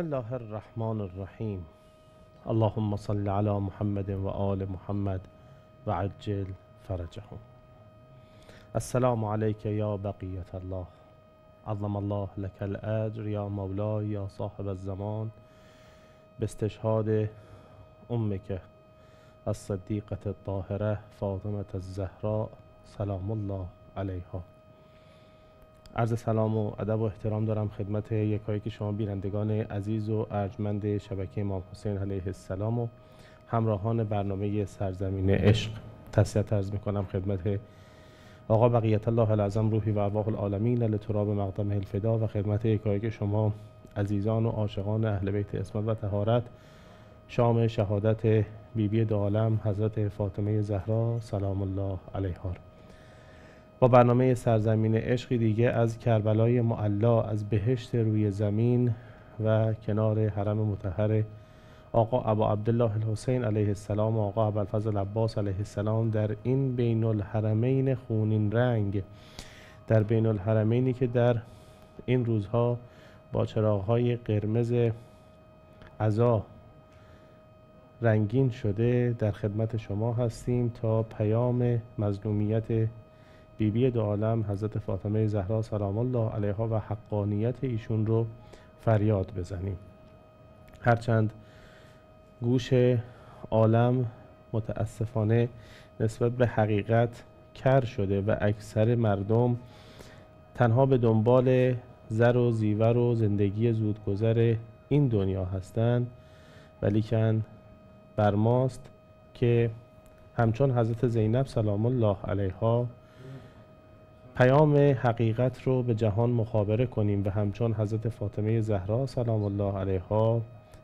بسم الله الرحمن الرحیم اللهم صل علی محمد و آل محمد و عجل فرجهم السلام علیک یا بقیت الله عظم الله لك الاجر یا مولای یا صاحب الزمان باستشهاد امك الصدیقة الطاهره فاطمة الزهراء سلام الله علیها عرض سلام و ادب و احترام دارم خدمت یکایی که شما بینندگان عزیز و ارجمند شبکه امام حسین علیه السلام و همراهان برنامه سرزمین عشق. تسلیت عرض می‌کنم خدمت آقا بقیت الله العظم روحی و ارواح العالمین لتراب مقدم الفدا و خدمت یکایی که شما عزیزان و عاشقان اهل بیت اسمت و تهارت شام شهادت بیبی بی حضرت فاطمه زهرا سلام الله علیها. با برنامه سرزمین عشقی دیگه از کربلای معلا از بهشت روی زمین و کنار حرم متحر آقا ابا عبدالله الحسین علیه السلام و آقا ابوالفضل عباس علیه السلام در این بین الحرمین خونین رنگ. در بین الحرمینی که در این روزها با چراغهای قرمز عزا رنگین شده در خدمت شما هستیم تا پیام مظلومیت بیبی بی دو عالم حضرت فاطمه زهرا سلام الله علیها و حقانیت ایشون رو فریاد بزنیم. هرچند گوش عالم متاسفانه نسبت به حقیقت کر شده و اکثر مردم تنها به دنبال زر و زیور و زندگی زودگذر این دنیا هستند ولیکن بر ماست که همچون حضرت زینب سلام الله علیها پیام حقیقت رو به جهان مخابره کنیم و همچون حضرت فاطمه زهرا سلام الله علیها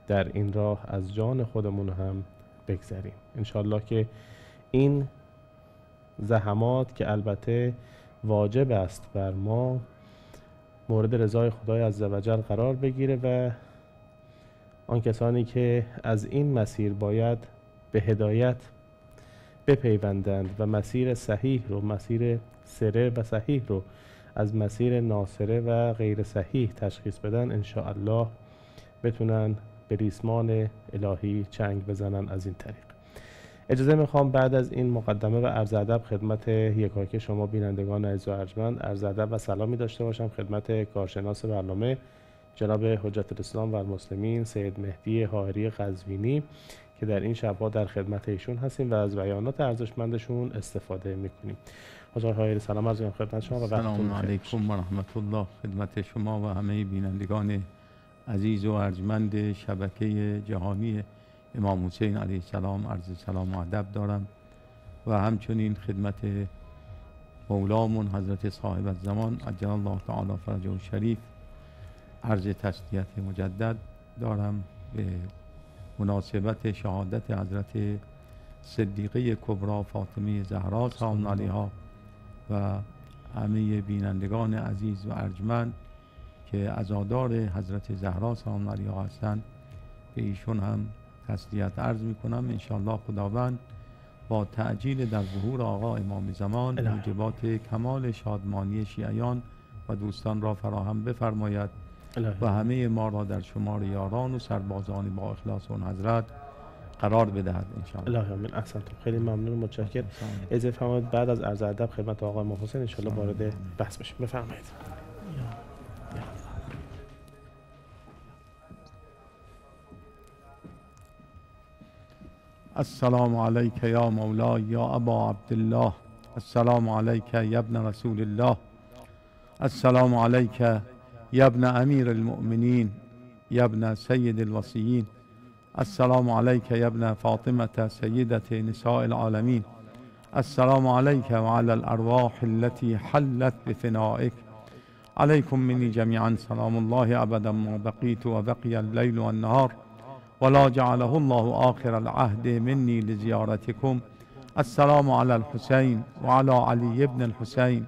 در این راه از جان خودمون هم بگذریم. انشالله که این زحمات که البته واجب است بر ما مورد رضای خدای عزوجل قرار بگیره و آن کسانی که از این مسیر باید به هدایت بپیوندند و مسیر صحیح رو مسیر سره و صحیح رو از مسیر ناصره و غیر صحیح تشخیص بدن ان الله بتونن به ریسمان الهی چنگ بزنن از این طریق. اجازه می‌خوام بعد از این مقدمه و عرض ادب خدمت یکایک شما بینندگان عزیز و ارجمند عرض ادب و سلامی داشته باشم خدمت کارشناس برنامه جناب حجت الاسلام و المسلمین سید مهدی حائری قزوینی که در این شبها در خدمت ایشون هستیم و از بیانات ارزشمندشون استفاده می‌کنیم. حضار های سلام عرض خدمت شما و سلام علیکم و رحمت الله خدمت شما و همه بینندگان عزیز و ارجمند شبکه جهانی امام حسین علیه السلام. عرض سلام و ادب دارم و همچنین خدمت مولامون حضرت صاحب الزمان عجل الله تعالی فرجه شریف عرض تسلیت مجدد دارم به مناسبت شهادت حضرت صدیقه کبرا فاطمه زهرا سلام علیها. و همه بینندگان عزیز و ارجمند که ازادار حضرت زهرا سلام علیها هستند به ایشون هم تسلیت عرض می‌کنم. انشاءالله خداوند با تعجیل در ظهور آقا امام زمان موجبات کمال شادمانی شیعیان و دوستان را فراهم بفرماید و همه ما را در شمار یاران و سربازان با اخلاص اون حضرت قرار بدهد انشاءالله. الله من احسنتم خیلی ممنون متشکر اجازه فرمایید بعد از عرض ادب خدمت آقای محسن ان شاء وارد بحث بشیم. بفرمایید. السلام علیک یا مولا یا ابا عبدالله. السلام علیک یا ابن رسول الله السلام علیک یا ابن امیر المؤمنین. یا ابن سید الوصیین. السلام عليك يا ابن فاطمة سيدة نساء العالمين. السلام عليك وعلى الأرواح التي حلت بفنائك عليكم مني جميعا سلام الله أبدا ما بقيت وبقي الليل والنهار. ولا جعله الله آخر العهد مني لزيارتكم. السلام على الحسين وعلى علي بن الحسين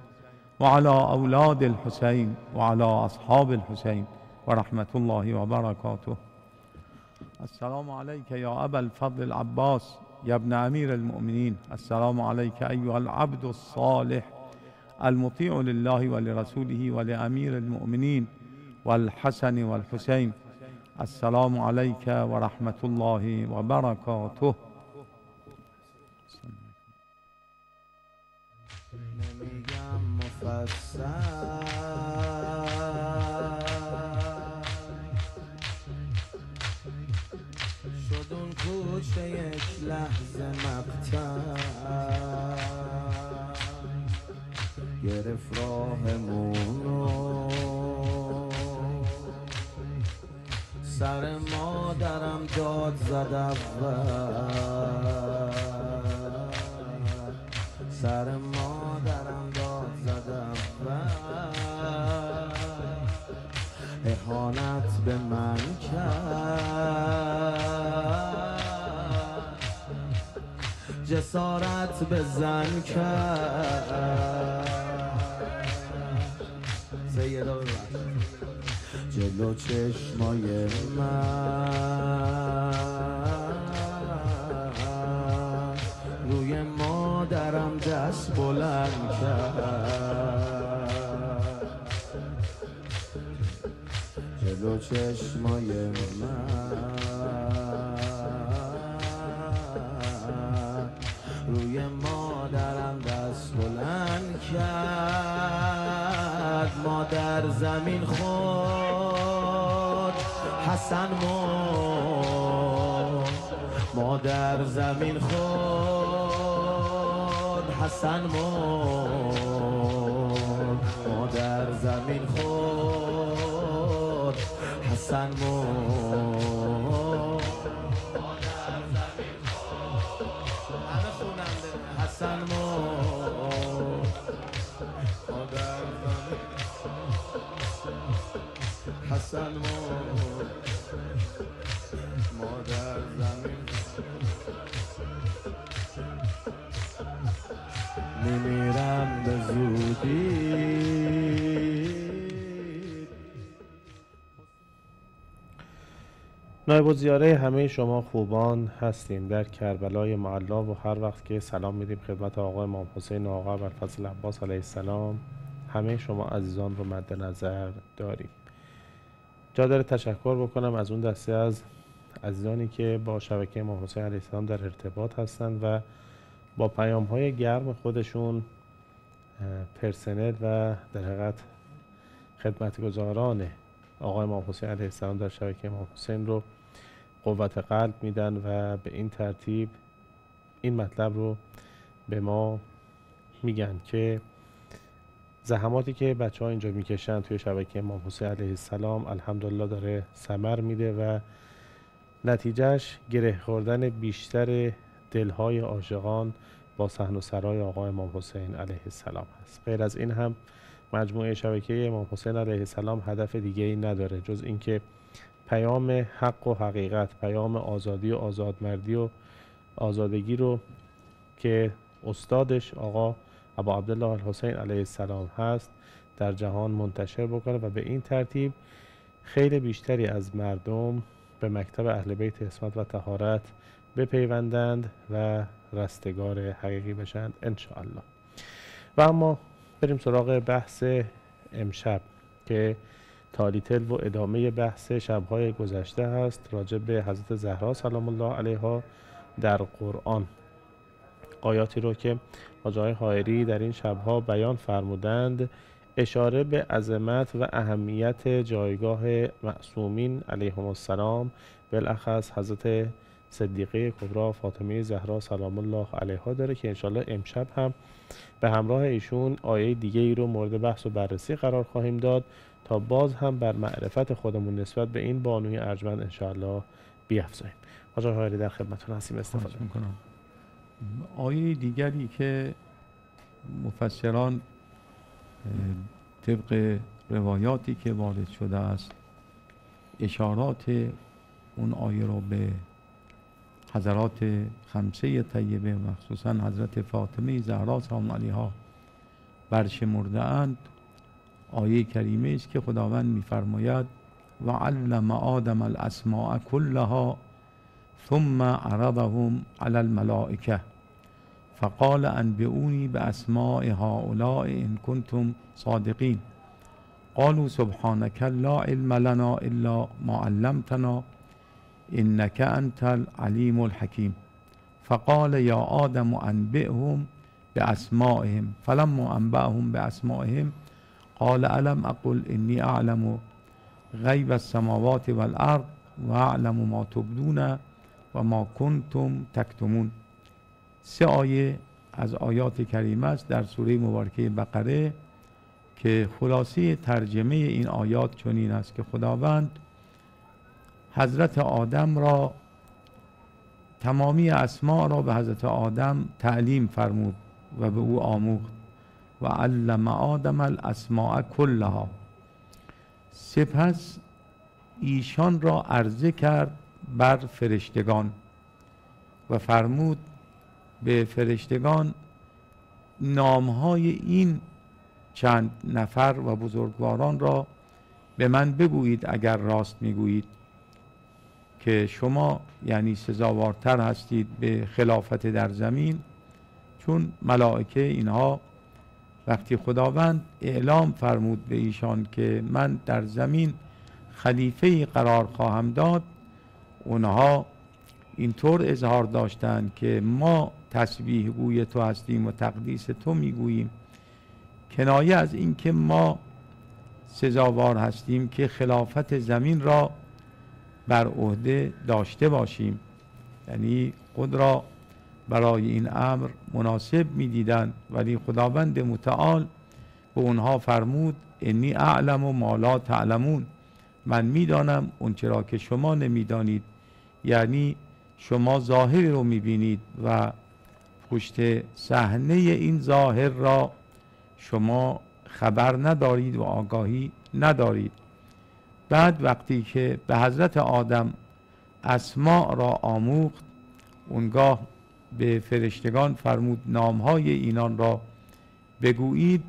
وعلى أولاد الحسين وعلى أصحاب الحسين. ورحمة الله وبركاته. السلام عليك يا أبا الفضل العباس يا ابن أمير المؤمنين. السلام عليك أيها العبد الصالح المطيع لله ولرسوله ولأمير المؤمنين والحسن والحسين. السلام علیک و رحمت الله و برکاته کوچه یک لحظه مقتل گرفت راهمونو. سر مادرم داد زد اول. سر مادرم داد زد اول. احانت به من کرد. جسارت به زن کرد جلو چشمای من. روی مادرم دست بلند کرد. جلو چشمای من. روی مادرم دست بلند کرد. مادر زمین خود حسن مرد. مادر زمین خود حسن مرد. مادر زمین خود حسن مرد. مرد مادر زمین. میمیرم به زودی. نایب الزیاره همه شما خوبان هستیم. در کربلای معلا و هر وقت که سلام میدیم خدمت آقای امام حسین و آقا ابوالفضل عباس علیه السلام. همه شما عزیزان رو مد نظر داریم. جا داره تشکر بکنم از اون دسته از عزیزانی که با شبکه امام حسین علیه السلام در ارتباط هستند و با پیام های گرم خودشون پرسنل و در حقیقت خدمتگزاران آقای امام حسین علیه السلام در شبکه امام حسین رو قوت قلب میدن و به این ترتیب این مطلب رو به ما میگن که زحماتی که بچه ها اینجا می‌کشن توی شبکه امام حسین علیه السلام الحمدلله داره ثمر میده و نتیجهش گره خوردن بیشتر دلهای عاشقان با صحن و سرای آقا امام حسین علیه السلام هست. غیر از این هم مجموعه شبکه امام حسین علیه السلام هدف دیگه ای نداره جز اینکه پیام حق و حقیقت پیام آزادی و آزادمردی و آزادگی رو که استادش آقا ابا عبدالله الحسین علیه السلام هست در جهان منتشر بکنه و به این ترتیب خیلی بیشتری از مردم به مکتب اهل بیت اسمت و تهارت بپیوندند و رستگار حقیقی بشند انشاءالله. و اما بریم سراغ بحث امشب که تالیتل و ادامه بحث شبهای گذشته هست راجع به حضرت زهرا سلام الله علیها در قرآن. آیاتی رو که آقای حائری در این شبها بیان فرمودند اشاره به عظمت و اهمیت جایگاه معصومین علیهم السلام بالاخص حضرت صدیقه کبرا فاطمه زهرا سلام الله علیها داره که انشالله امشب هم به همراه ایشون آیه دیگه ای رو مورد بحث و بررسی قرار خواهیم داد تا باز هم بر معرفت خودمون نسبت به این بانوی ارجمند انشاءالله بیافزاییم حائری در خدمتتون هستیم. استفاده می‌کنم. آیه دیگری که مفسران طبق روایاتی که وارد شده است اشارات اون آیه رو به حضرات خمسه طیبه مخصوصا حضرت فاطمه زهرا سلام علیها برشمرده اند. آیه کریمه است که خداوند میفرماید و علم آدم الاسماء كلها ثم عرضهم على الملائكة. فقال أنبئوني بأسماء هؤلاء إن كنتم صادقين. قالوا سبحانك لا علم لنا إلا ما علمتنا إنك أنت العليم الحكيم. فقال يا آدم أنبئهم بأسمائهم. فلما أنبأهم بأسمائهم قال ألم أقل إني أعلم غيب السماوات والأرض وأعلم ما تبدون و ما کنتم تکتمون. سه آیه از آیات کریمه است در سوره مبارکه بقره که خلاصه ترجمه این آیات چنین است که خداوند حضرت آدم را تمامی اسماء را به حضرت آدم تعلیم فرمود و به او آموخت. و علم آدم الاسماء کلها. سپس ایشان را عرضه کرد بر فرشتگان و فرمود به فرشتگان نامهای این چند نفر و بزرگواران را به من بگویید اگر راست می‌گویید که شما یعنی سزاوارتر هستید به خلافت در زمین چون ملائکه اینها وقتی خداوند اعلام فرمود به ایشان که من در زمین خلیفه قرار خواهم داد اونها اینطور اظهار داشتند که ما تسبیح گوی تو هستیم و تقدیس تو می‌گوییم. کنایه از اینکه ما سزاوار هستیم که خلافت زمین را بر عهده داشته باشیم. یعنی خود را برای این امر مناسب می‌دیدند ولی خداوند متعال به اونها فرمود انی اعلم و مالا تعلمون. من می‌دانم اون چرا که شما نمی‌دانید. یعنی شما ظاهری رو می‌بینید و پشت صحنه این ظاهر را شما خبر ندارید و آگاهی ندارید. بعد وقتی که به حضرت آدم اسماع را آموخت اونگاه به فرشتگان فرمود نامهای اینان را بگویید.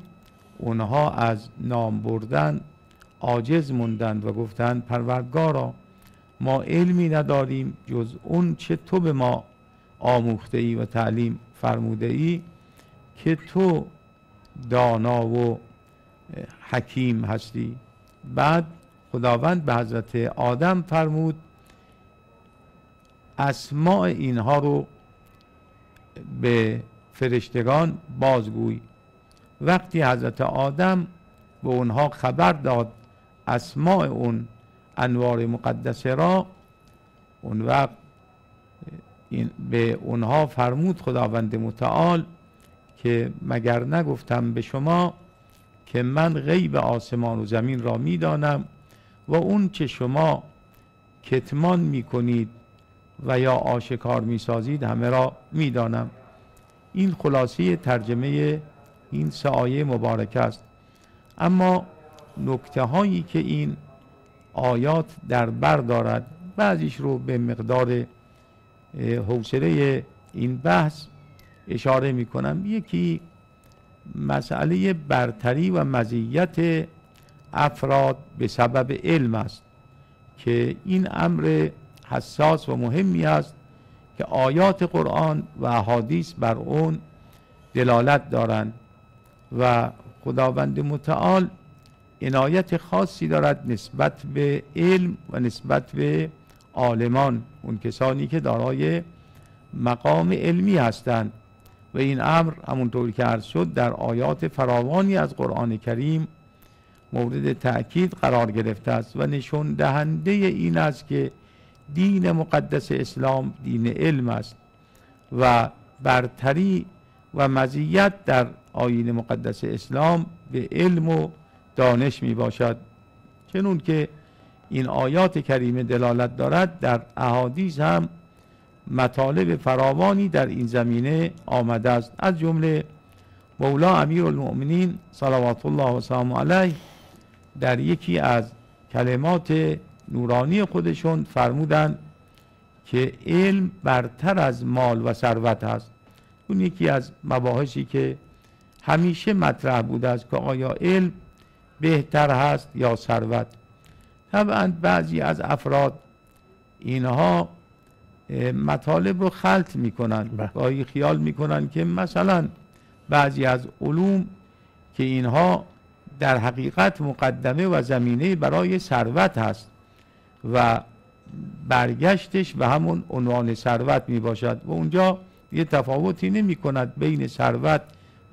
اونها از نام بردن عاجز موندند و گفتند پروردگارا ما علمی نداریم جز اون چه تو به ما آموخته ای و تعلیم فرموده ای که تو دانا و حکیم هستی. بعد خداوند به حضرت آدم فرمود اسماع اینها رو به فرشتگان بازگوی. وقتی حضرت آدم به اونها خبر داد اسماع اون انوار مقدسه را اون وقت این به اونها فرمود خداوند متعال که مگر نگفتم به شما که من غیب آسمان و زمین را می‌دانم و اون چه شما کتمان می‌کنید و یا آشکار می‌سازید همه را می‌دانم. این خلاصه ترجمه این سه آیه مبارک است. اما نکته هایی که این آیات در بر دارد. بعضیش رو به مقدار حوصله این بحث اشاره می کنم یکی مسئله برتری و مزیت افراد به سبب علم است که این امر حساس و مهمی است که آیات قرآن و احادیث بر اون دلالت دارند و خداوند متعال عنایت خاصی دارد نسبت به علم و نسبت به عالمان اون کسانی که دارای مقام علمی هستند. و این امر همونطور که عرض شد در آیات فراوانی از قرآن کریم مورد تأکید قرار گرفته است و نشون دهنده این است که دین مقدس اسلام دین علم است و برتری و مزیت در آیین مقدس اسلام به علم و دانش می باشد. چنون که این آیات کریمه دلالت دارد در احادیث هم مطالب فراوانی در این زمینه آمده است. از جمله مولا امیر المؤمنین صلوات الله و سلام علیه در یکی از کلمات نورانی خودشون فرمودند که علم برتر از مال و ثروت است. اون یکی از مباحثی که همیشه مطرح بوده است که آیا علم بهتر هست یا ثروت طبعا بعضی از افراد اینها مطالب رو خلط می‌کنن بله. گاهی خیال می‌کنن که مثلا بعضی از علوم که اینها در حقیقت مقدمه و زمینه برای ثروت هست و برگشتش به همون عنوان ثروت می باشد و اونجا یه تفاوتی نمی کند بین ثروت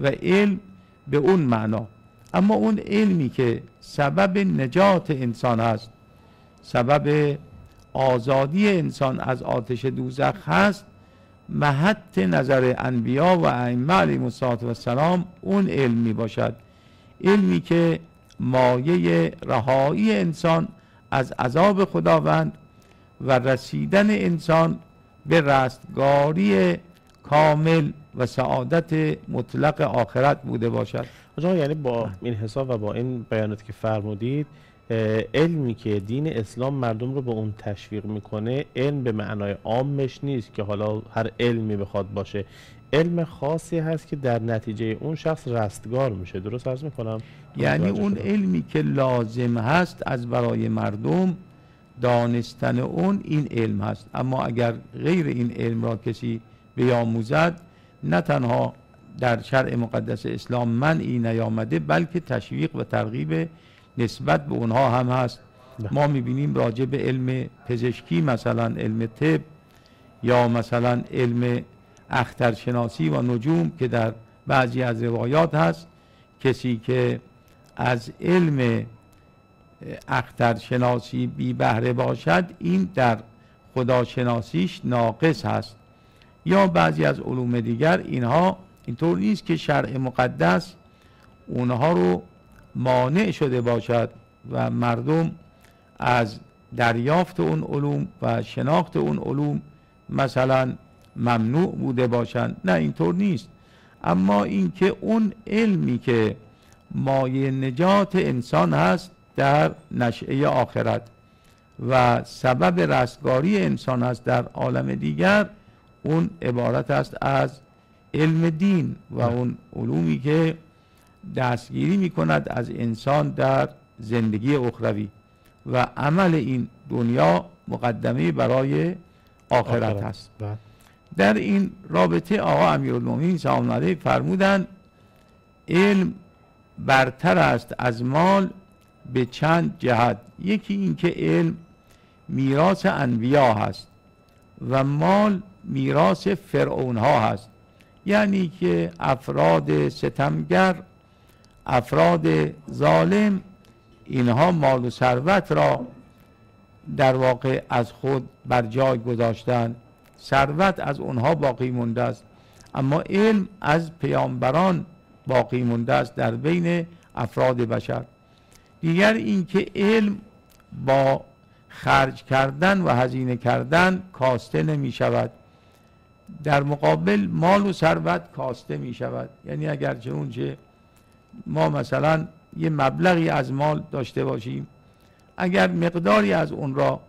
و علم به اون معنا اما اون علمی که سبب نجات انسان است سبب آزادی انسان از آتش دوزخ هست محط نظر انبیا و ائمه علیهم و سلام اون علم می باشد. علمی که مایه رهایی انسان از عذاب خداوند و رسیدن انسان به رستگاری کامل و سعادت مطلق آخرت بوده باشد. آقا یعنی با این حساب و با این بیانات که فرمودید علمی که دین اسلام مردم رو به اون تشویق می‌کنه علم به معنای عامش نیست که حالا هر علمی بخواد باشه. علم خاصی هست که در نتیجه اون شخص رستگار میشه. درست عرض می‌کنم؟ یعنی اون علمی که لازم هست از برای مردم دانستن اون این علم هست. اما اگر غیر این علم را کسی بیاموزد نه تنها در شرع مقدس اسلام من این نیامده بلکه تشویق و ترغیب نسبت به اونها هم هست. ما می‌بینیم راجع به علم پزشکی مثلا علم طب یا مثلا علم اخترشناسی و نجوم که در بعضی از روایات هست کسی که از علم اخترشناسی بی بهره باشد این در خداشناسیش ناقص هست یا بعضی از علوم دیگر اینها اینطور نیست که شرع مقدس اونها رو مانع شده باشد و مردم از دریافت اون علوم و شناخت اون علوم مثلا ممنوع بوده باشند. نه اینطور نیست. اما اینکه اون علمی که مایه نجات انسان هست در نشعه آخرت و سبب رستگاری انسان است در عالم دیگر اون عبارت است از علم دین و اون علومی که دستگیری می کند از انسان در زندگی اخروی. و عمل این دنیا مقدمه برای آخرت. هست بله. در این رابطه آقا امیرالمومنین سلام علیه فرمودند علم برتر است از مال به چند جهت. یکی اینکه علم میراث انبیا هست و مال میراث فرعون ها هست. یعنی که افراد ستمگر افراد ظالم اینها مال و ثروت را در واقع از خود بر جای گذاشتن. ثروت از اونها باقی مونده است. اما علم از پیامبران باقی مونده است در بین افراد بشر. دیگر اینکه علم با خرج کردن و هزینه کردن کاسته نمی شود در مقابل مال و ثروت کاسته می شود. یعنی اگر چه اونچه ما مثلا یه مبلغی از مال داشته باشیم اگر مقداری از اون را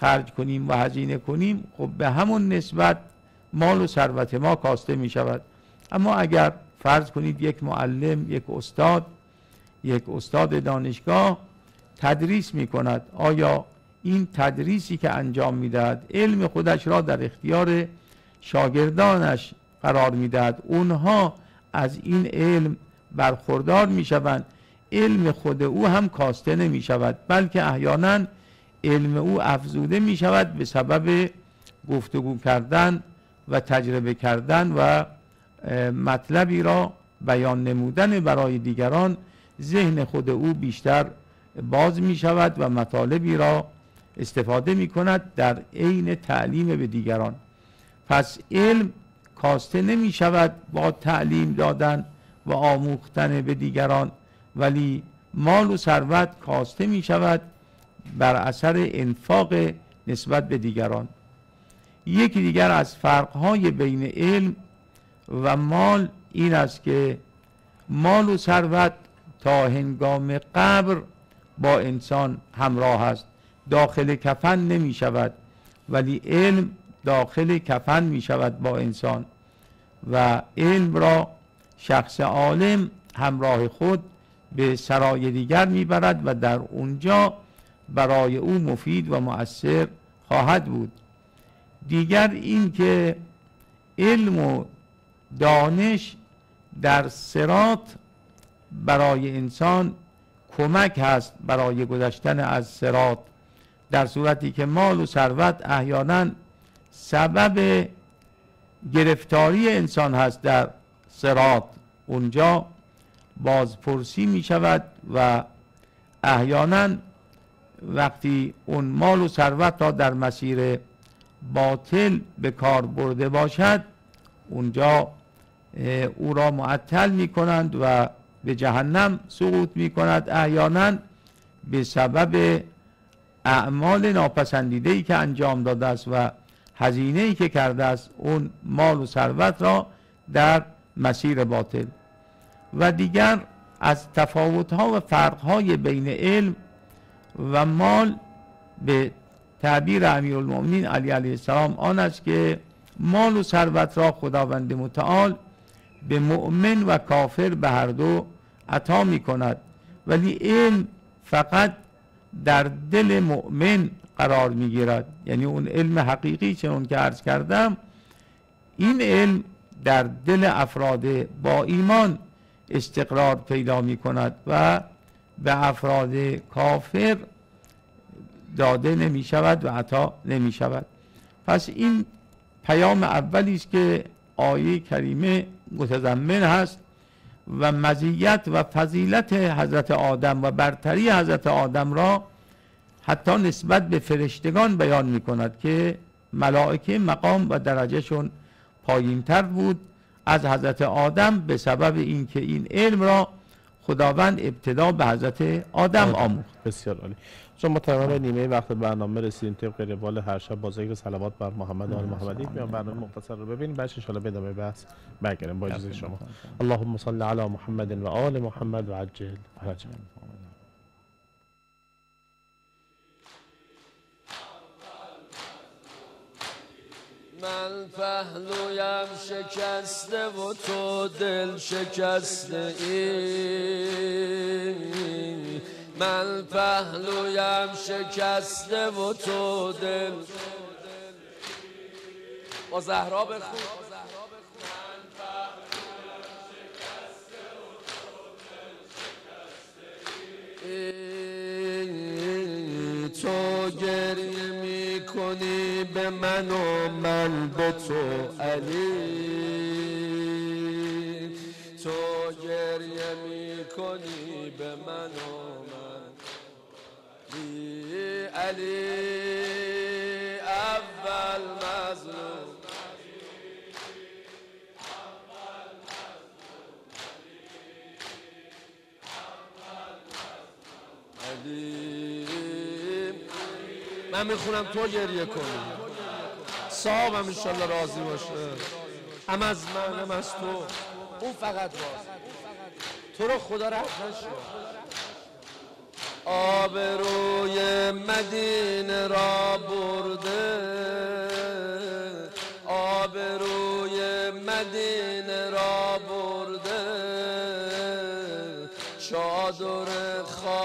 خرج کنیم و هزینه کنیم خب به همون نسبت مال و ثروت ما کاسته می شود. اما اگر فرض کنید یک معلم یک استاد یک استاد دانشگاه تدریس می کند آیا این تدریسی که انجام می‌دهد علم خودش را در اختیار شاگردانش قرار می‌دهد. اونها از این علم برخوردار می‌شوند. علم خود او هم کاسته نمی شود بلکه احیانا علم او افزوده می شود به سبب گفتگو کردن و تجربه کردن و مطلبی را بیان نمودن برای دیگران. ذهن خود او بیشتر باز می شود و مطالبی را استفاده می کند در عین تعلیم به دیگران. پس علم کاسته نمی شود با تعلیم دادن و آموختن به دیگران ولی مال و ثروت کاسته می شود بر اثر انفاق نسبت به دیگران. یکی دیگر از فرقهای بین علم و مال این است که مال و ثروت تا هنگام قبر با انسان همراه است. داخل کفن نمی شود ولی علم داخل کفن می شود با انسان و علم را شخص عالم همراه خود به سرای دیگر می‌برد و در اونجا برای او مفید و مؤثر خواهد بود. دیگر این که علم و دانش در سرات برای انسان کمک هست برای گذشتن از سرات در صورتی که مال و ثروت احیانا سبب گرفتاری انسان هست در سرات اونجا بازپرسی می شود و احیانا وقتی اون مال و ثروت را در مسیر باطل به کار برده باشد اونجا او را معطل می کنند و به جهنم سقوط می کند. احیانا به سبب اعمال ناپسندیده ای که انجام داده است و هزینه ای که کرده است اون مال و ثروت را در مسیر باطل. و دیگر از تفاوت ها و فرق های بین علم و مال به تعبیر امیرالمؤمنین علی علیه السلام آن است که مال و ثروت را خداوند متعال به مؤمن و کافر به هر دو عطا می کند ولی علم فقط در دل مؤمن قرار می گیرد یعنی اون علم حقیقی چون که عرض کردم این علم در دل افراد با ایمان استقرار پیدا می کند و به افراد کافر داده نمی شود و عطا نمی شود پس این پیام اولی است که آیه کریمه متضمن هست و مزیت و فضیلت حضرت آدم و برتری حضرت آدم را حتی نسبت به فرشتگان بیان می کند که ملائکه مقام و درجهشون پایین تر بود از حضرت آدم به سبب اینکه این علم را خداوند ابتدا به حضرت آدم آموخت. بسیار عالی. چون ما تمام نیمه وقت برنامه رسیدیم طبق روال هر شب با ذکر صلوات بر محمد و آل محمدی میان برنامه مختصر رو ببینیم بعدش ان شاء الله به بحث برگردیم با اجازه شما. اللهم صل علی محمد و آل محمد و عجل. فرجهم من پهلویم شکسته و تو دل شکسته ای. من پهلویم شکسته و تو دل. با زهرا بخون. تو گریه می‌کنی به من و من به تو علی. تو گریه می‌کنی به من و من علی اول مظلوم. من می‌خونم تو گریه کنی. صاحب هم انشالله راضی باشه. هم از من هم از تو. اون فقط راضی. تو رو خدا رحم نشه آبروی مدینه را برده.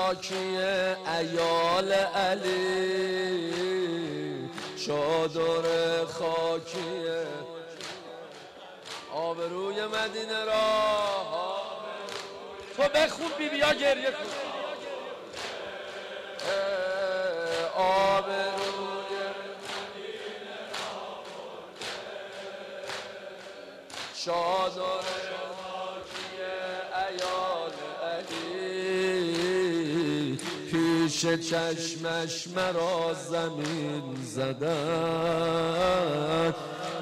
خاکی ایال علی. چادر خاکی. آبروی مدینه را. تو بخون بی بیا گریه کن. آبروی شادان ایال پیش چشمش مرا زمین زدن.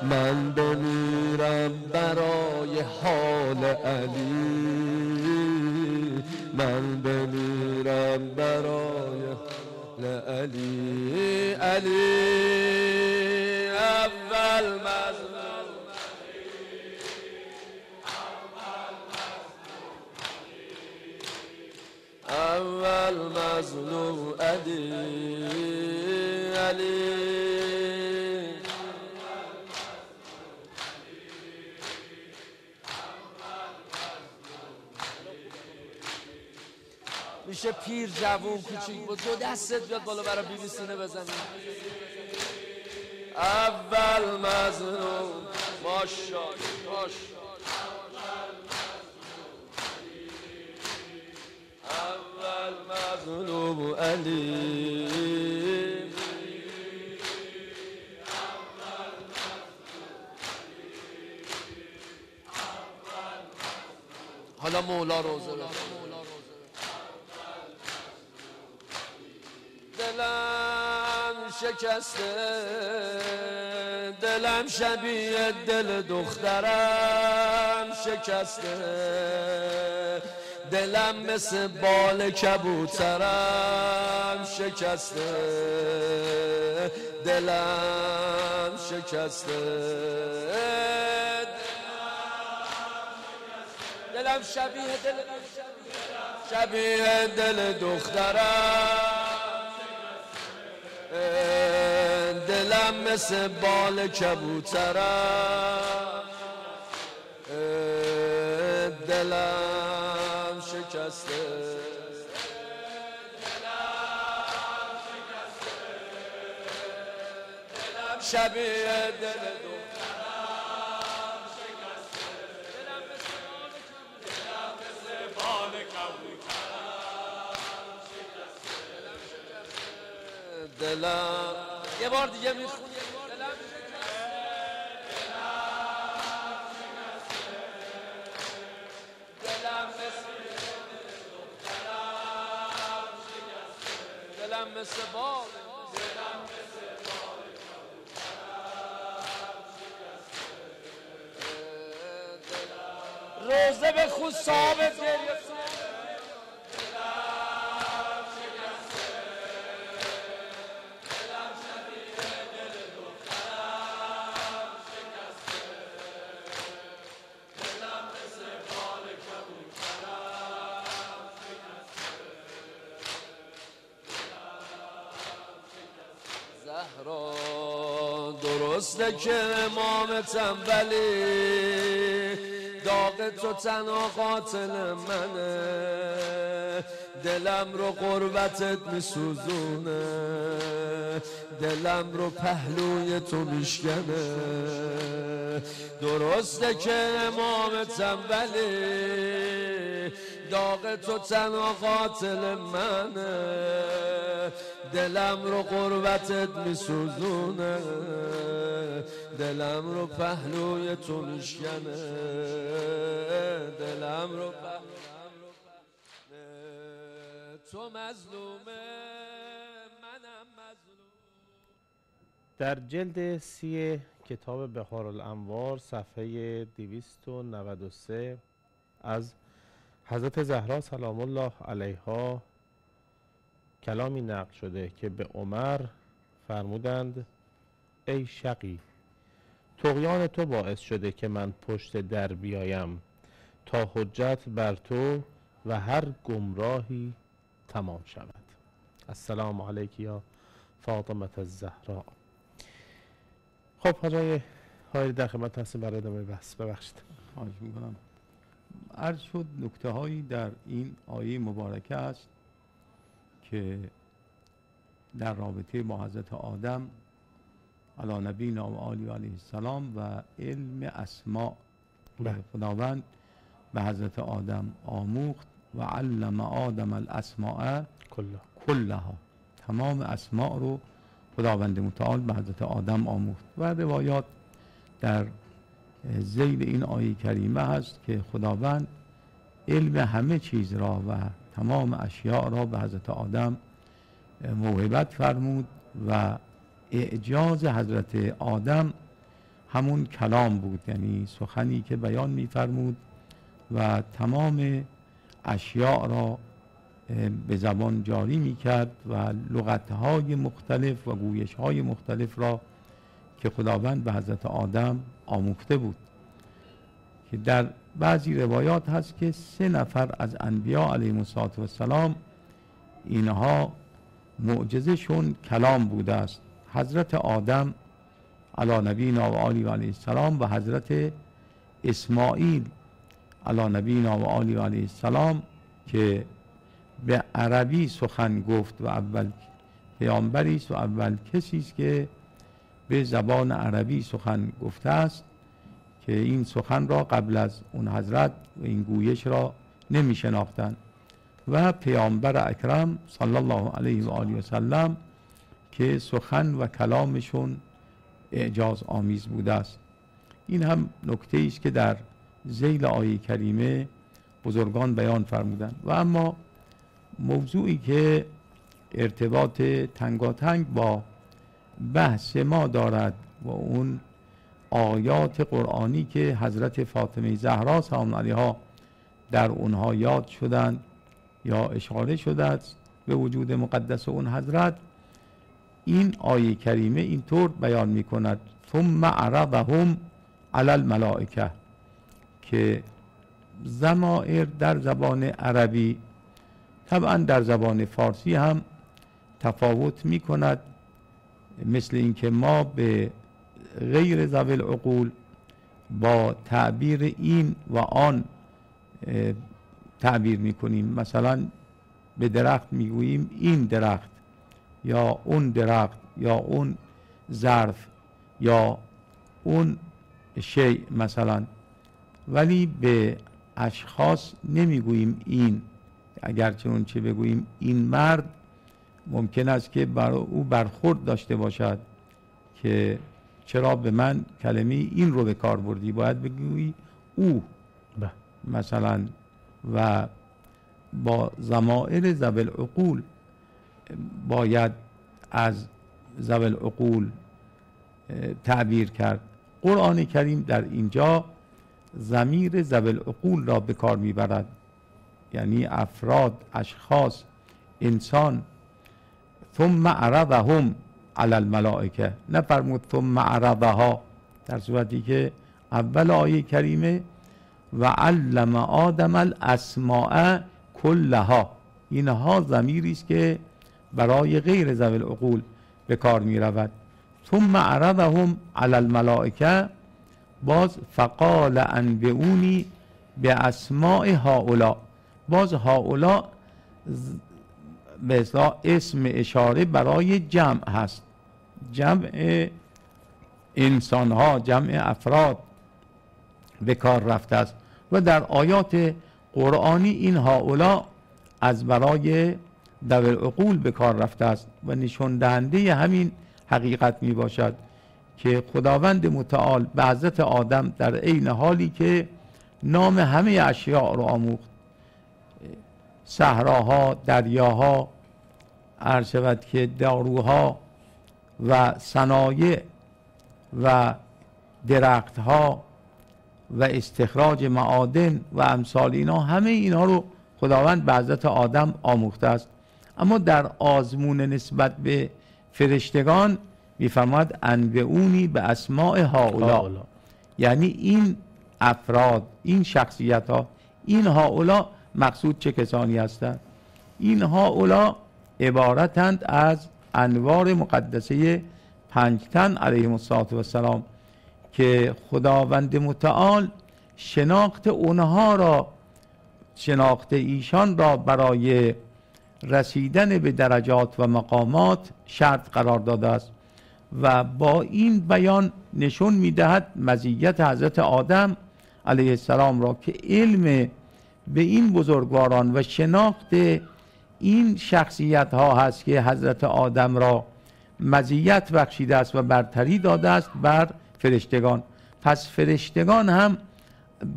من بمیرم برای حال علی. من بمیرم برای علی. علی اول مظلوم اول مظلوم علی علی. میشه پیر جوون کوچیک با دو دستت بیاد بالا برای بی سینه بزنی. اول مظلوم. ماشا مطلوب علی حالا مولا روزه دلم شکسته دلم شبیه دل دخترم شکسته. دلم مثل بال کبوترم شکسته. دلم شکسته. دلم شبیه دل شبیه دل دخترم. دلم مثل بال کبوترم. شبیه دل دلم یه بار دیگه می‌خونی. دلم مثل بال روزه به خود ثابت درسته که امامتم ولی تو تنها قاتل منه. دلم رو قربتت میسوزونه. دلم رو پهلوی تو میشکنه. درسته که امامتم ولی داغ تو تنها قاتل منه. دلم رو قربتت میسوزونه. دلم رو پهلوی تو میشکنه. دلم رو تو مظلومه منم مظلوم. در جلد سی کتاب بهار الانوار صفحه 293 از حضرت زهرا سلام الله علیها کلامی نقل شده که به عمر فرمودند ای شقی تقیان تو باعث شده که من پشت در بیایم. تا حجت بر تو و هر گمراهی تمام شود. السلام علیک یا فاطمه الزهرا خب حاجای های در خدمت هستیم. برای ادامه بحث ببخشید. خواهش می‌کنم. عرض شد نکته هایی در این آیه مبارکه است که در رابطه با حضرت آدم علی نبینا و آلی علیه السلام و علم اسماء بله. خداوند به حضرت آدم آموخت و علم آدم الاسماء کلها. تمام اسماء رو خداوند متعال به حضرت آدم آموخت. و روایات در زیل این آیه کریمه هست که خداوند علم همه چیز را و تمام اشیاء را به حضرت آدم موهبت فرمود و اعجاز حضرت آدم همون کلام بود. یعنی سخنی که بیان میفرمود و تمام اشیاء را به زبان جاری می کرد و لغتهای مختلف و گویشهای مختلف را که خداوند به حضرت آدم آموخته بود. که در بعضی روایات هست که سه نفر از انبیا علیهم السلام اینها معجزشون کلام بوده است. حضرت آدم علی نبینا و آلی و علیه السلام و حضرت اسماعیل علی نبینا و آلی و علیه السلام که به عربی سخن گفت و اول پیامبری است و اول کسی است که به زبان عربی سخن گفته است که این سخن را قبل از اون حضرت و این گویش را نمی شناختن و پیامبر اکرم صلی الله علیه و آله و سلم که سخن و کلامشون اعجاز آمیز بوده است. این هم نکته است که در زیل آیه کریمه بزرگان بیان فرمودند. و اما موضوعی که ارتباط تنگاتنگ با بحث ما دارد و اون آیات قرآنی که حضرت فاطمه زهرا سلام علیها در اونها یاد شدند یا اشاره شده است به وجود مقدس اون حضرت این آیه کریمه اینطور بیان می کند ثم عرضهم علی الملائکه. که زمائر در زبان عربی طبعا در زبان فارسی هم تفاوت می کند مثل اینکه ما به غیر زبل عقول با تعبیر این و آن تعبیر می کنیم مثلا به درخت می‌گوییم این درخت یا اون درخت یا اون ظرف یا اون شیء مثلا. ولی به اشخاص نمی‌گوییم این. اگر چون چه بگوییم این مرد ممکن است که برای او برخورد داشته باشد که چرا به من کلمه این رو به کار بردی؟ باید بگویی او. بله. مثلا و با زمائر زبل عقول باید از زبل عقول تعبیر کرد. قرآن کریم در اینجا زمیر زبل عقول را به کار می‌برد. یعنی افراد اشخاص انسان. ثم عرضهم علی الملائکه. نفرمود ثم عرضها. در صورتی که اول آیه کریمه و علم آدم الاسماء کلها. اینها زمیری است که برای غیر ذوی العقول به کار می رود ثم عرضهم علی الملائکه. باز فقال انبئونی به اسماء هاولا باز هاولا به اسم اشاره برای جمع هست. جمع انسان ها جمع افراد به کار رفته است. و در آیات قرآنی این هاولا از برای دور عقول به کار رفته است. و نشون دهنده همین حقیقت می باشد که خداوند متعال به حضرت آدم در عین حالی که نام همه اشیاء را آموخت. صحراها دریاها عرض شود که داروها و صنایع و درختها و استخراج معادن و امثال اینا همه اینا رو خداوند به حضرت آدم آموخته است. اما در آزمون نسبت به فرشتگان میفرماد انبعونی به اسماع هاولا یعنی این افراد این شخصیت ها این هاولا مقصود چه کسانی هستند؟ این هاولا عبارتند از انوار مقدسه پنجتن علیه السلام که خداوند متعال شناخت اونها را شناخت ایشان را برای رسیدن به درجات و مقامات شرط قرار داده است. و با این بیان نشون می‌دهد مزیت حضرت آدم علیه السلام را که علم به این بزرگواران و شناخت این شخصیت ها هست که حضرت آدم را مزیت بخشیده است و برتری داده است بر فرشتگان. پس فرشتگان هم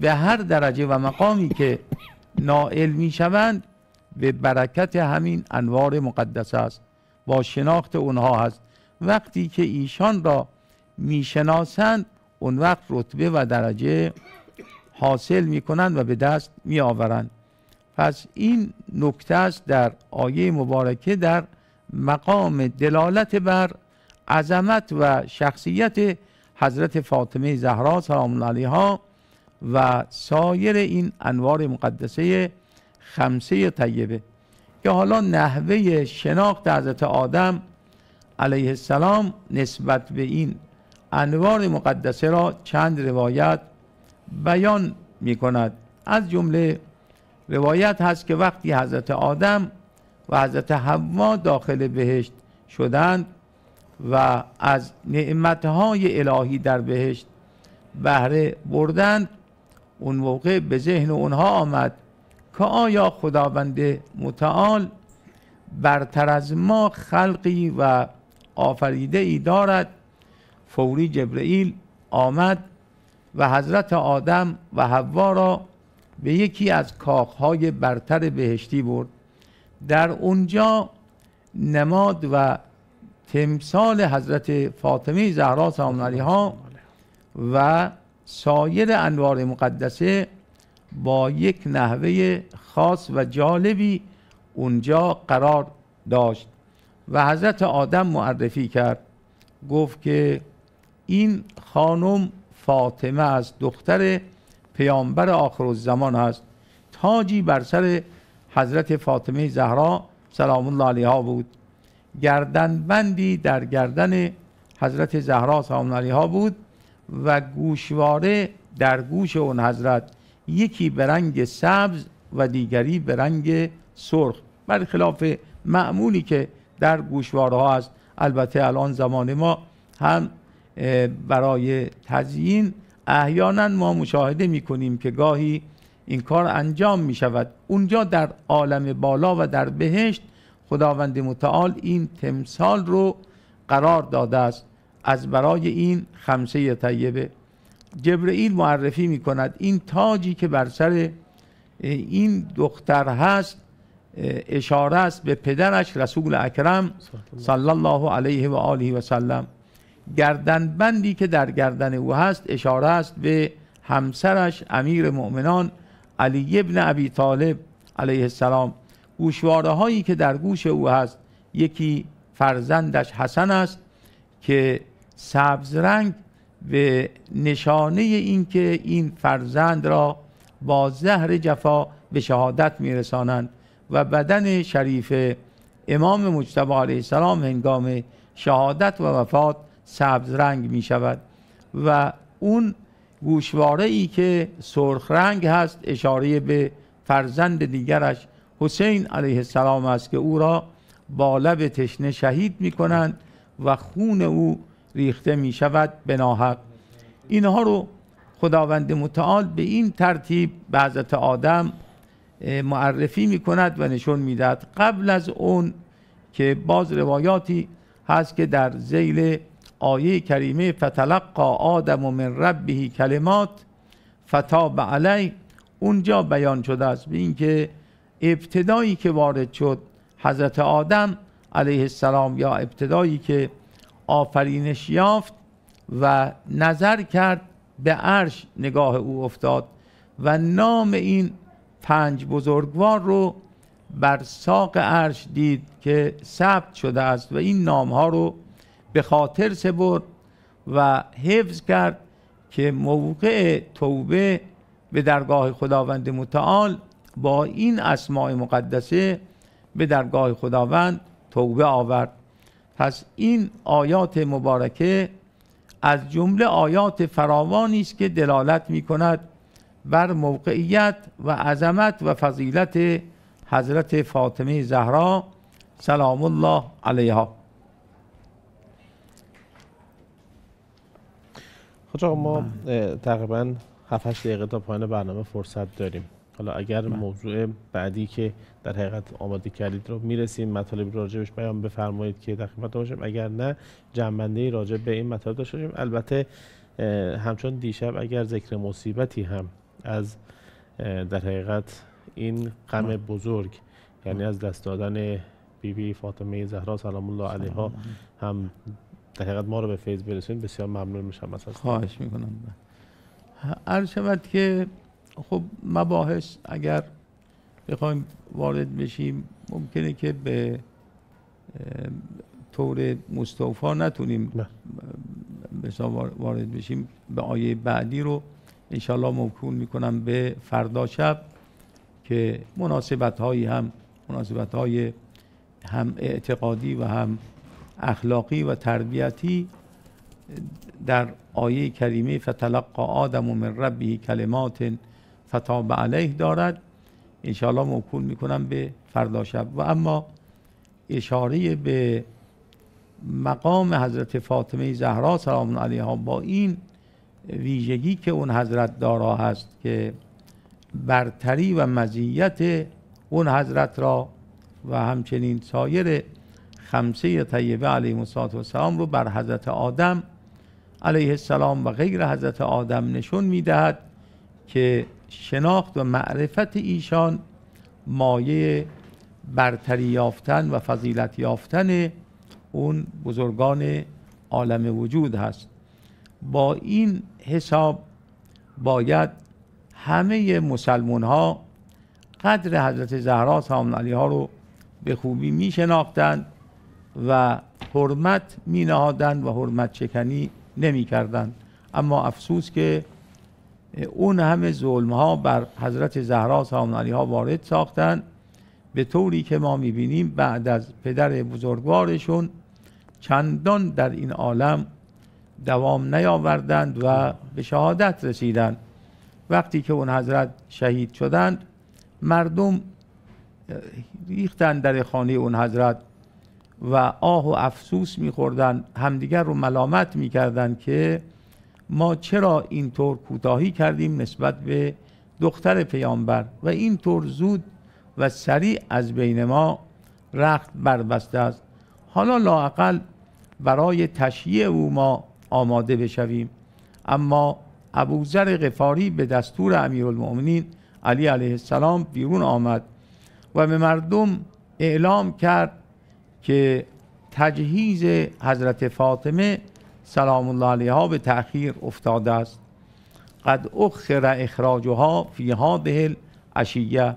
به هر درجه و مقامی که نائل می شوند به برکت همین انوار مقدس است. با شناخت اونها هست. وقتی که ایشان را می‌شناسند اون وقت رتبه و درجه حاصل می‌کنند و به دست می آورند پس این نکته است در آیه مبارکه در مقام دلالت بر عظمت و شخصیت حضرت فاطمه زهرا سلام علیها و سایر این انوار مقدسه خمسه طیبه. که حالا نحوه شناخت حضرت آدم علیه السلام نسبت به این انوار مقدسه را چند روایت بیان می کند از جمله روایت هست که وقتی حضرت آدم و حضرت حوا داخل بهشت شدند و از نعمتهای الهی در بهشت بهره بردند اون موقع به ذهن اونها آمد که آیا خداوند متعال برتر از ما خلقی و آفریده ای دارد. فوری جبرئیل آمد و حضرت آدم و حوا را به یکی از کاخهای برتر بهشتی برد. در اونجا نماد و تمثال حضرت فاطمه زهرا سلام علیها و سایر انوار مقدسه با یک نحوه خاص و جالبی اونجا قرار داشت. و حضرت آدم معرفی کرد گفت که این خانم فاطمه از دختر پیامبر آخر الزمان است تاجی بر سر حضرت فاطمه زهرا سلام الله علیها بود. گردن بندی در گردن حضرت زهرا سلام علیها بود و گوشواره در گوش اون حضرت یکی به رنگ سبز و دیگری به رنگ سرخ. برخلاف معمولی که در گوشواره ها است البته الان زمان ما هم برای تزیین احیانا ما مشاهده می کنیم که گاهی این کار انجام می شود اونجا در عالم بالا و در بهشت خداوند متعال این تمثال رو قرار داده است. از برای این خمسه طیبه. جبرئیل معرفی می کند این تاجی که بر سر این دختر هست اشاره است به پدرش رسول اکرم صلی الله علیه و آله و سلم. گردن بندی که در گردن او هست اشاره است به همسرش امیر مؤمنان علی ابن ابی طالب علیه السلام. گوشواره هایی که در گوش او هست یکی فرزندش حسن است که سبز رنگ به نشانه اینکه این فرزند را با زهر جفا به شهادت میرسانند. و بدن شریف امام مجتبی علیه السلام هنگام شهادت و وفات سبز رنگ می شود. و اون گوشواره ای که سرخ رنگ هست اشاره به فرزند دیگرش حسین علیه السلام است که او را با لب تشنه شهید می کنند و خون او ریخته می شود به ناحق. اینها رو خداوند متعال به این ترتیب به حضرت آدم معرفی می کند و نشون می‌داد قبل از اون که باز روایاتی هست که در زیل آیه کریمه فتلقا آدم و من ربه کلمات فتاب علی. اونجا بیان شده است. به اینکه ابتدایی که وارد شد حضرت آدم علیه السلام یا ابتدایی که آفرینش یافت و نظر کرد به عرش نگاه او افتاد و نام این پنج بزرگوار رو بر ساق عرش دید که ثبت شده است و این نام ها رو به خاطر سپرد و حفظ کرد که موقع توبه به درگاه خداوند متعال با این اسماع مقدسه به درگاه خداوند توبه آورد. پس این آیات مبارکه از جمله آیات فراوانی است که دلالت می کند بر موقعیت و عظمت و فضیلت حضرت فاطمه زهرا سلام الله علیها. خب ما تقریبا 7 دقیقه تا پایان برنامه فرصت داریم. حالا اگر بله. موضوع بعدی که در حقیقت آماده کردید رو می‌رسیم مطالب راجبش بیان بفرمایید که در خدمت باشیم. اگر نه جنبنده راجع به این مطالب داشته باشیم. البته همچون دیشب اگر ذکر مصیبتی هم از در حقیقت این غم بزرگ یعنی از دست دادن بیبی بی فاطمه زهرا سلام الله علیها هم در حقیقت ما رو به فیض برسونید. بسیار ممنون میشم از خواهش می‌کنم. عرض شود که خب مباحث اگر بخوایم وارد بشیم ممکنه که به طور مستوفا نتونیم وارد بشیم. به آیه بعدی رو انشالله موکول می‌کنم به فردا شب که مناسبت هایی هم مناسبت های هم اعتقادی و هم اخلاقی و تربیتی در آیه کریمه فتلقا آدم من ربه کلمات فتاب علیه دارد. انشاءالله موکول می‌کنم به فردا شب. و اما اشاره به مقام حضرت فاطمه زهرا سلام علیها با این ویژگی که اون حضرت دارا هست که برتری و مزیت اون حضرت را و همچنین سایر خمسه طیبه علیه السلام رو بر حضرت آدم علیه السلام و غیر حضرت آدم نشون می‌دهد که شناخت و معرفت ایشان مایه برتری یافتن و فضیلت یافتن اون بزرگان عالم وجود هست. با این حساب باید همه مسلمون ها قدر حضرت زهرا سلام علیها رو به خوبی می شناختند و حرمت می نهادند و حرمت چکنی نمی کردند اما افسوس که اون همه ظلم ها بر حضرت زهرا سلام علیها وارد ساختند. به طوری که ما می بینیم بعد از پدر بزرگوارشون چندان در این عالم دوام نیاوردند و به شهادت رسیدند. وقتی که اون حضرت شهید شدند مردم ریختن در خانه اون حضرت و آه و افسوس میخوردن همدیگر رو ملامت می‌کردن که ما چرا اینطور کوتاهی کردیم نسبت به دختر پیامبر و اینطور زود و سریع از بین ما رخت بربسته است. حالا لاقل برای تشییع او ما آماده بشویم. اما ابوذر غفاری به دستور امیرالمؤمنین علی علیه السلام بیرون آمد و به مردم اعلام کرد که تجهیز حضرت فاطمه سلام الله علیها به تأخیر افتاده است. قد اخر اخراجها فی هذه العشیه.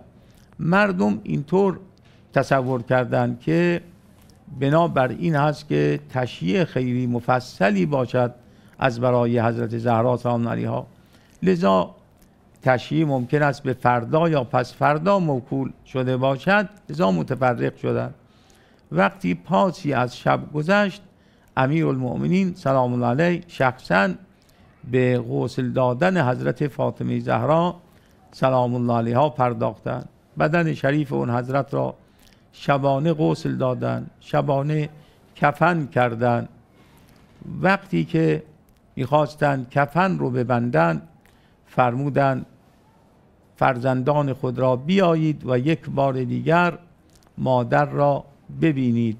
مردم اینطور تصور کردند که بنابر این هست که تشییع خیلی مفصلی باشد از برای حضرت زهرا سلام علیها. لذا تشییع ممکن است به فردا یا پس فردا موکول شده باشد لذا متفرق شدند وقتی پاسی از شب گذشت امیر المؤمنین سلام الله علیه شخصا به غسل دادن حضرت فاطمه زهرا سلام الله علیها پرداختند. بدن شریف اون حضرت را شبانه غسل دادن شبانه کفن کردن. وقتی که می‌خواستند کفن رو ببندن فرمودند فرزندان خود را بیایید و یک بار دیگر مادر را ببینید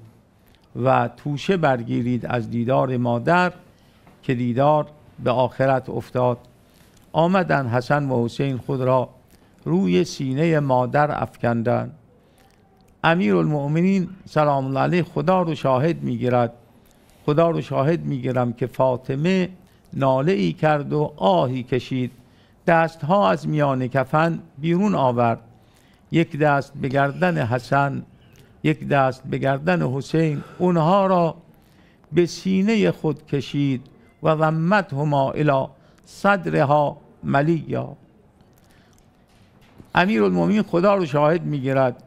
و توشه برگیرید از دیدار مادر که دیدار به آخرت افتاد. آمدن حسن و حسین خود را روی سینه مادر افکندند. امیر المؤمنین سلام الله علیه خدا رو شاهد می‌گیرد. خدا رو شاهد می‌گیرم که فاطمه ناله ای کرد و آهی کشید. دستها از میان کفن بیرون آورد. یک دست به گردن حسن یک دست به گردن حسین. اونها را به سینه خود کشید و ضمت هما الى صدرها ملیا. امیر المومین خدا رو شاهد می‌گیرد.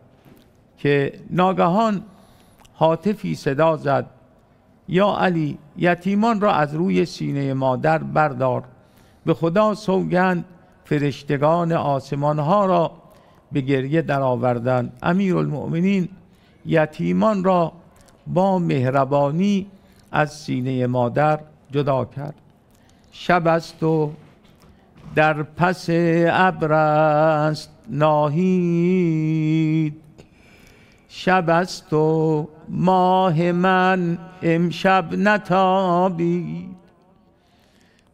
که ناگهان حاطفی صدا زد یا علی یتیمان را از روی سینه مادر بردار به خدا سوگند فرشتگان آسمان ها را به گریه درآوردند. امیر المؤمنین یتیمان را با مهربانی از سینه مادر جدا کرد. شب است و در پس ابر است ناهید. شب است و ماه من امشب نتابید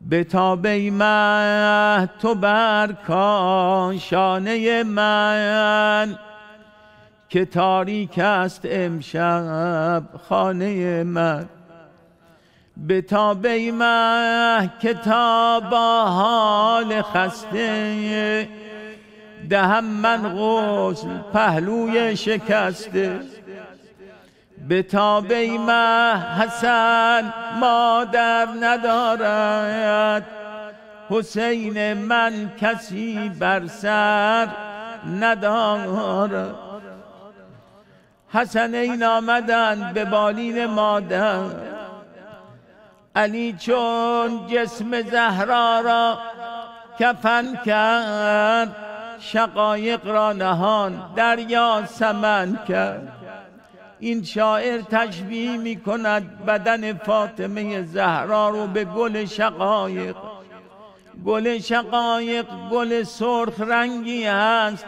به تابه مه تو بر شانه من که تاریک است امشب خانه من. به تابه مه که تا با حال خسته دهم من غسل پهلوی شکسته به تابه مه حسن مادر ندارد. حسین من کسی بر سر ندارد. حسنین آمدن به بالین مادر. علی چون جسم زهرا را کفن کرد. شقایق را نهان دریا سمن کرد. این شاعر تشبیه می کند بدن فاطمه زهرا رو به گل شقایق. گل شقایق گل سرخ رنگی هست.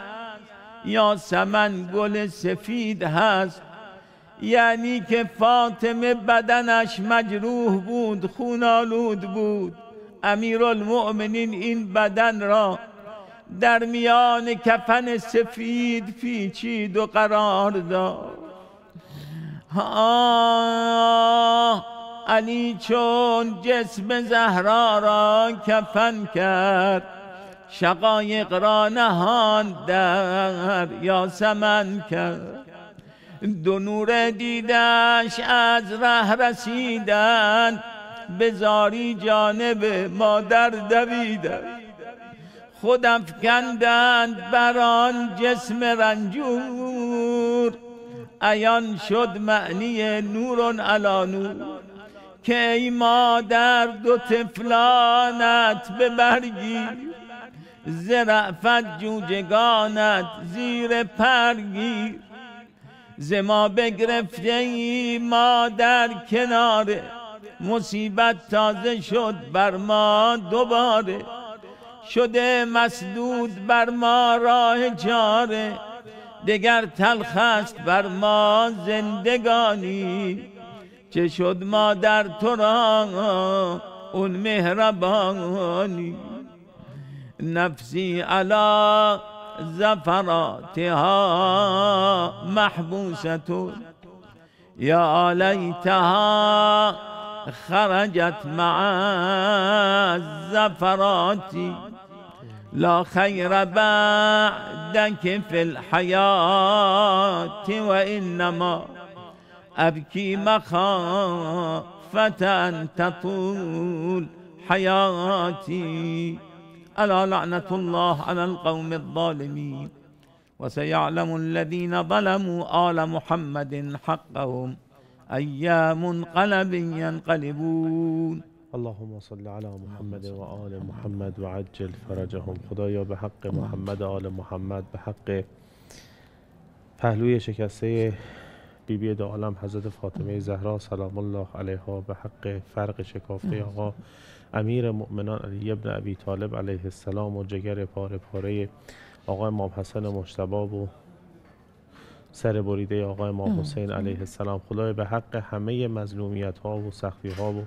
یا سمن گل سفید هست. یعنی که فاطمه بدنش مجروح بود خونالود بود. امیرالمؤمنین این بدن را در میان کفن سفید پیچید و قرار داد. علی چون جسم زهرا را کفن کرد شقایق را نهان در یاسمن کرد. دو نور دیدش از ره رسیدن به زاری جانب مادر دویدن. خود افکندند بر آن جسم رنجور. ایان شد معنی نور علا نور. که ای مادر دو تفلانت به برگی زرعفت جوجگانت زیر پرگیر زما بگرفته ای ما در کنار مصیبت تازه شد بر ما دوباره. شده مسدود بر ما راه چاره دگر تلخ است بر ما زندگانی. چه شد ما در تو را اون مهربانی؟ نفسی علا زفراتها محبوسة یا لیتها خرجت مع الزفرات لا خير بعدك في الحياة وإنما أبكي مخافة أن تطول حياتي. ألا لعنة الله على القوم الظالمين؟ وسيعلم الذين ظلموا آل محمد حقهم. أيام قلب ينقلبون. اللهم صل على محمد و آل محمد. و عجل فرجهم. خدایا به حق محمد آل محمد به حق پهلوی شکسته بیبی دو عالم حضرت فاطمه زهرا سلام الله علیها به حق فرق شکافته آقا امیر مؤمنان علی ابن ابی طالب علیه السلام و جگر پاره پاره آقای امام حسن مجتبی و سر بریده آقای امام حسین علیه السلام. خدای به حق همه مظلومیت ها و سختی ها و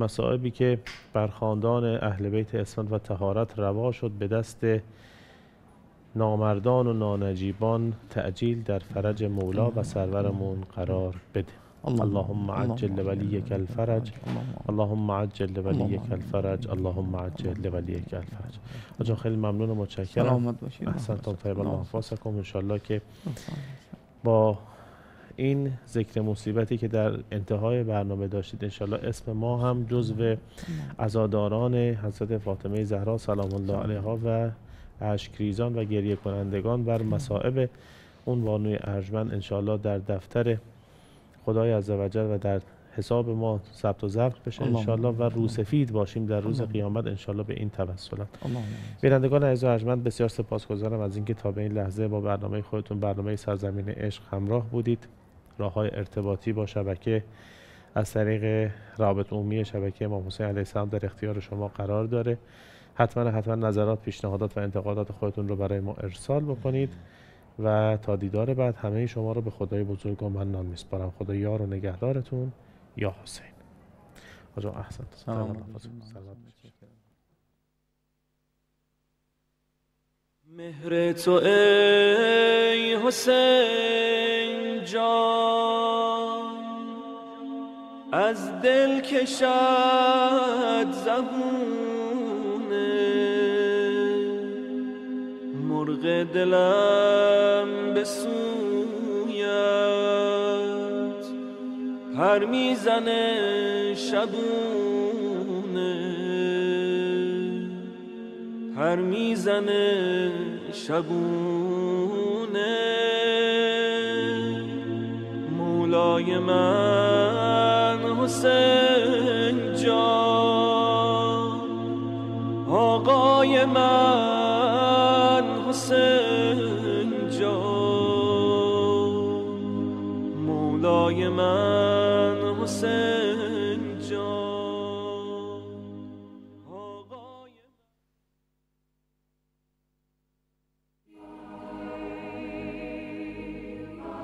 مصائبی که بر خاندان اهل بیت اسمت و تهارت روا شد به دست نامردان و نانجیبان تعجیل در فرج مولا و سرورمون قرار بده. اللهم عجل لوليك الفرج. اللهم عجل لوليك الفرج. اللهم عجل لوليك الفرج. آجا خیلی ممنون و متشکرم احسنتم طیب الله انفاسکم انشالله که با این ذکر مصیبتی که در انتهای برنامه داشتید انشالله اسم ما هم جزو ازاداران حضرت فاطمه زهرا سلام الله علیها و اشکریزان و گریه کنندگان بر مصائب اون بانوی ارجمند انشالله در دفتر خدای عزوجل و در حساب ما ثبت و ضبط بشه انشالله و روسفید باشیم در روز قیامت انشالله به این توسلات بینندگان عزیز و ارجمند بسیار سپاسگزارم از اینکه تا به این لحظه با برنامه خودتون برنامه سرزمین عشق همراه بودید. راه های ارتباطی با شبکه از طریق رابط عمومی شبکه امام حسین علیه السلام در اختیار شما قرار داره. حتما حتما نظرات پیشنهادات و انتقادات خودتون رو برای ما ارسال بکنید و تا دیدار بعد همه شما رو به خدای بزرگ و منان میسپارم. خدا یار و نگهدارتون. یا حسین. آجا احسن. سلام. مهر تو ای حسین. جان از دل کشد زبونه. مرغ دلم به سویت پر می‌زنه شبونه. پر می‌زنه شبونه. مولای من حسین.